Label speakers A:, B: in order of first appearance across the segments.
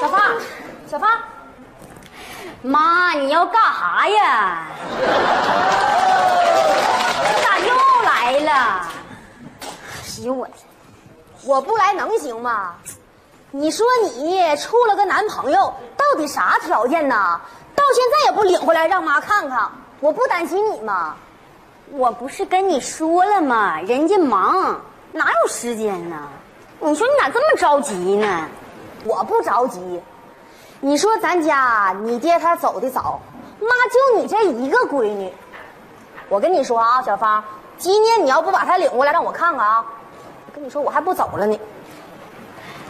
A: 小芳，小芳，
B: 妈，你要干啥呀？你咋又来了？
A: 哎呦我天，我不来能行吗？你说你处了个男朋友，到底啥条件呢？到现在也不领回来让妈看看，我不担心你吗？
B: 我不是跟你说了吗？人家忙，哪有时间呢？你说你咋这么着急呢？
A: 我不着急。你说咱家你爹他走的早，妈就你这一个闺女。我跟你说啊，小芳，今天你要不把她领过来让我看看啊，我跟你说我还不走了呢。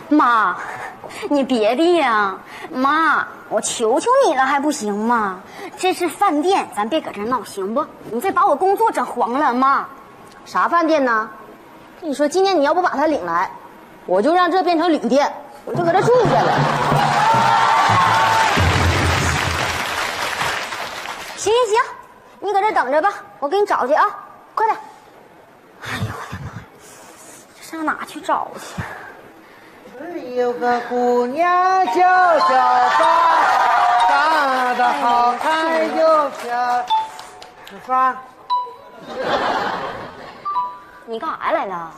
B: 妈，你别的呀，妈，我求求你了还不行吗？这是饭店，咱别搁这闹行不？你再把我工作整黄了，妈。
A: 啥饭店呢？跟你说，今天你要不把她领来，我就让这变成旅店，我就搁这住下了。行行行，你搁这等着吧，我给你找去啊，快点。
B: 哎呦我的妈，这上哪去找去？
C: 有个姑娘叫小芳，长得好看又漂亮。小芳，
B: 你干啥来了？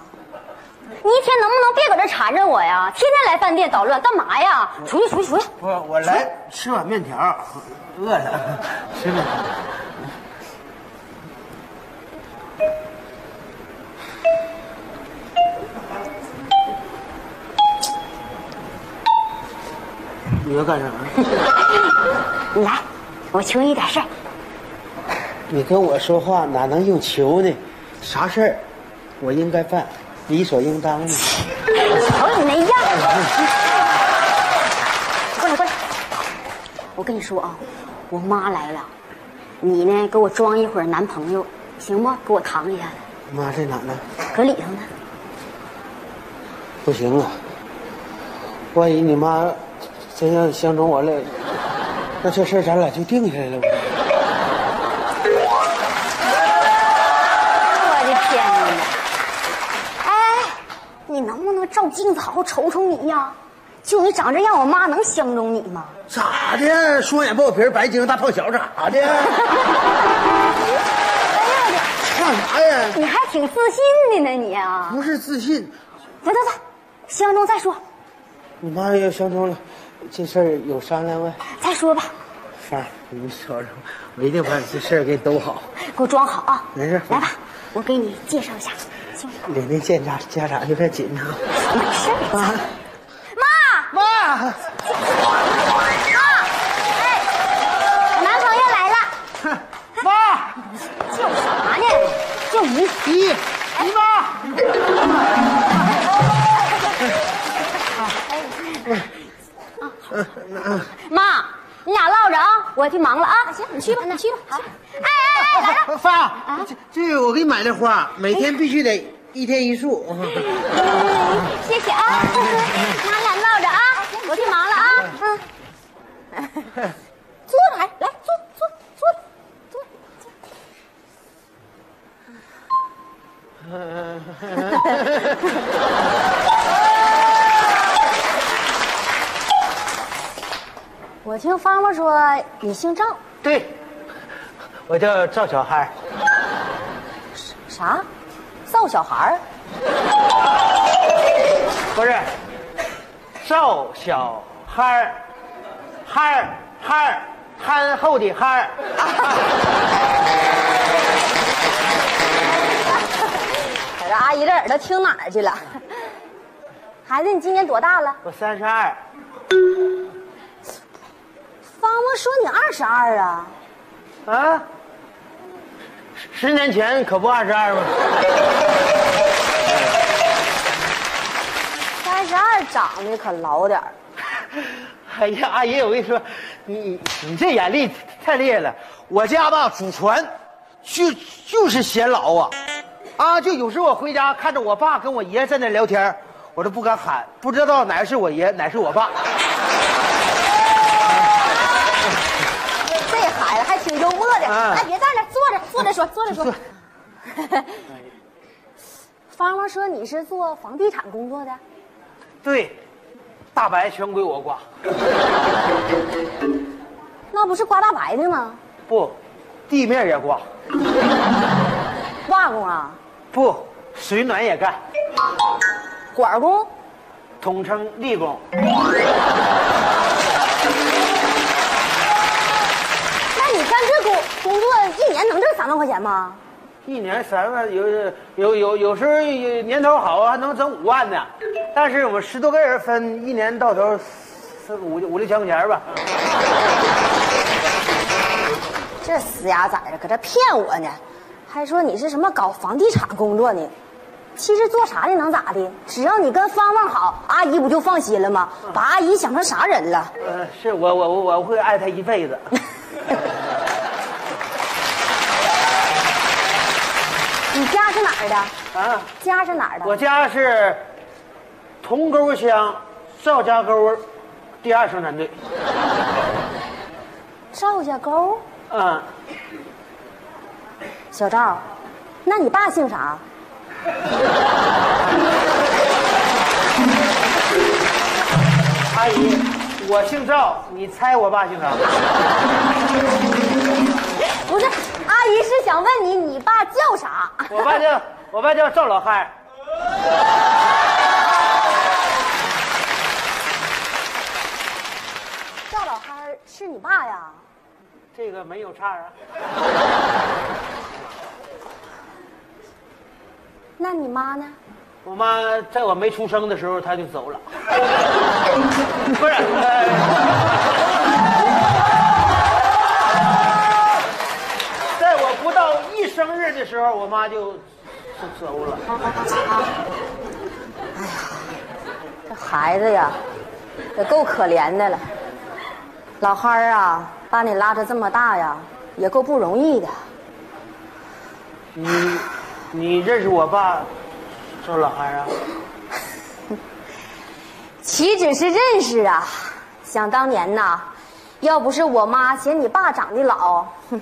B: 你一天能不能别搁这缠着我呀？天天来饭店捣乱，干嘛呀？出去出去出去！
C: 我我来吃碗面条，饿了，吃面条。你要干啥？
B: 你 来，我求你点事儿。
C: 你跟我说话哪能用求呢？啥事儿，我应该办，理所应当的。
B: 瞧你那样儿！过来过来，我跟你说啊，我妈来了，你呢给我装一会儿男朋友，行不？给我扛一下子，
C: 妈在哪呢？
B: 搁里头呢。
C: 不行啊，万一你妈真要相中我了，那这事儿咱俩就定下来了。
B: 我的天哪！哎，你能不能照镜子好好瞅瞅你呀？就你长这样，我妈能相中你吗？
C: 咋的？双眼爆皮，白净大胖小，咋的？干啥呀？
B: 你还挺自信的呢，你啊！
C: 不是自信，
B: 走走走，相中再说，
C: 你妈要相中了，这事儿有商量没？
B: 再说吧，
C: 芳儿，你瞅瞅，我一定把这事儿给你兜好。
B: 给我装好啊！
C: 没事
B: 来吧，我给你介绍一下，行吗？
C: 领那见家家长有点紧张。
B: 没事儿，妈，
C: 妈，
B: 妈，哎，我男朋友来了，
C: 妈，
B: 叫啥呢？叫姨。
C: 姨，姨妈。
B: 妈，你俩唠着啊，我去忙了啊。行，你去吧，你去吧。好。哎哎哎，来了。
C: 芳，这这我给你买的花，每天必须得一天一束。
B: 谢谢啊，你俩唠着啊，我去忙了啊。嗯，坐着来，来坐坐坐坐坐。
A: 我听芳芳说你姓赵，
C: 对，我叫赵小孩儿。
A: 啥？赵小孩儿？
C: 不是，赵小憨儿，憨儿憨儿憨厚的憨儿。
A: 可这阿姨这耳朵听哪儿去了？孩子，你今年多大了？
C: 我三十二，
A: 芳芳说你二十二啊。
C: 啊，十年前可不二十二吗？
A: 三十二长得可老点儿。
C: 哎呀，阿姨，我跟你说，你你这眼力太厉害了。我家吧祖传，就就是显老啊，啊，就有时候我回家看着我爸跟我爷在那聊天，我都不敢喊，不知道哪个是我爷，哪是我爸。
A: 这孩子还哎，别站着，坐着，坐着说，坐着说。芳芳说你是做房地产工作的，
C: 对，大白全归我刮。
A: 那不是刮大白的吗？
C: 不，地面也刮。
A: 瓦工啊，
C: 不，水暖也干，
A: 管工，
C: 统称立工。
A: 那你干这工工作一年能挣三万块钱吗？
C: 一年三万，有有有有时候年头好还能挣五万呢。但是我们十多个人分，一年到头四五五六千块钱吧。
A: 这死鸭崽子搁这骗我呢，还说你是什么搞房地产工作呢？其实做啥的能咋的？只要你跟芳芳好，阿姨不就放心了吗？把阿姨想成啥人了？
C: 呃，是我我我我会爱她一辈子。
A: 你家是哪儿的？
C: 啊，
A: 家是哪儿的？
C: 我家是铜沟乡赵家沟第二生产队。
A: 赵家沟。
C: 嗯，
A: 小赵，那你爸姓啥？
C: 阿姨，我姓赵，你猜我爸姓啥？
A: 不是，阿姨是想问你，你爸叫啥？
C: 我爸叫 我爸叫赵老汉。
A: 赵老汉是你爸呀？
C: 这个没有差啊。
A: 那你妈呢？
C: 我妈在我没出生的时候，她就走了。不是，呃候，我妈就就走了。
A: 哎呀这孩子呀，也够可怜的了。老憨儿啊，把你拉扯这么大呀，也够不容易的。
C: 你你认识我爸赵老憨啊？
A: 岂止是认识啊！想当年呐，要不是我妈嫌你爸长得老，哼，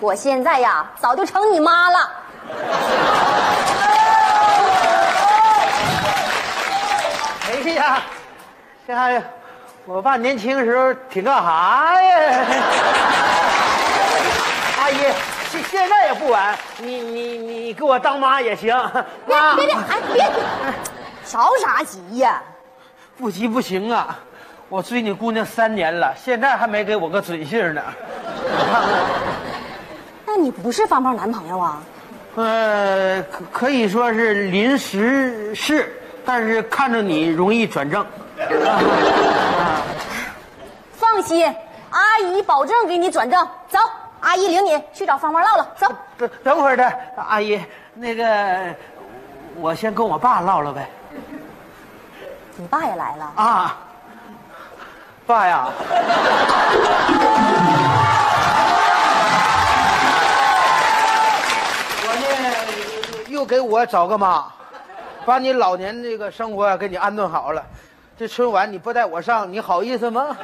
A: 我现在呀早就成你妈了。
C: 哎呀，这还我爸年轻的时候挺干哈呀？阿姨，现现在也不晚，你你你给我当妈也行。
A: 别
C: 妈，
A: 别别，哎别，着 啥急呀？
C: 不急不行啊！我追你姑娘三年了，现在还没给我个准信呢。
A: 那你不是芳芳男朋友啊？
C: 呃，可可以说是临时是，但是看着你容易转正。
A: 放心，阿姨保证给你转正。走，阿姨领你去找芳芳唠唠。走。
C: 等等会儿的，阿姨，那个，我先跟我爸唠唠呗。
A: 你爸也来了。
C: 啊，爸呀，给我找个妈，把你老年这个生活给你安顿好了。这春晚你不带我上，你好意思吗？